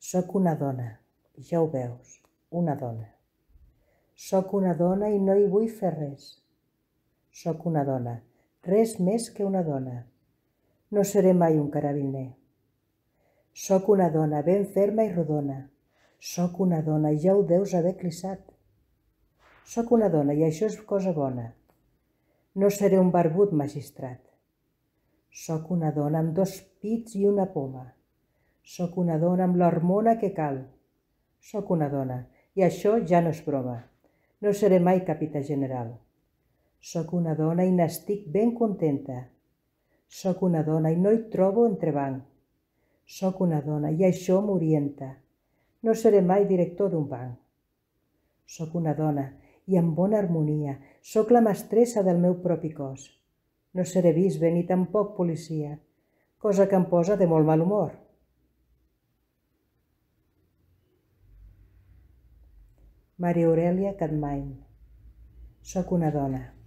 Soc una dona, ja ho veus, una dona. Soc una dona i no hi vull fer res. Soc una dona, res més que una dona. No seré mai un carabiner. Soc una dona ben ferma i rodona. Soc una dona, ja ho deus haver clissat. Soc una dona i això és cosa bona. No seré un barbut magistrat. Soc una dona amb dos pits i una poma. Soc una dona amb l'hormona que cal. Soc una dona, i això ja no és broma. No seré mai capità general. Soc una dona i n'estic ben contenta. Soc una dona i no hi trobo entrebanc. Soc una dona i això m'orienta. No seré mai director d'un banc. Soc una dona i amb bona harmonia. Soc la mestressa del meu propi cos. No seré bisbe ni tampoc policia, cosa que em posa de molt mal humor. Maria Aurelia Catmany. Soc una dona.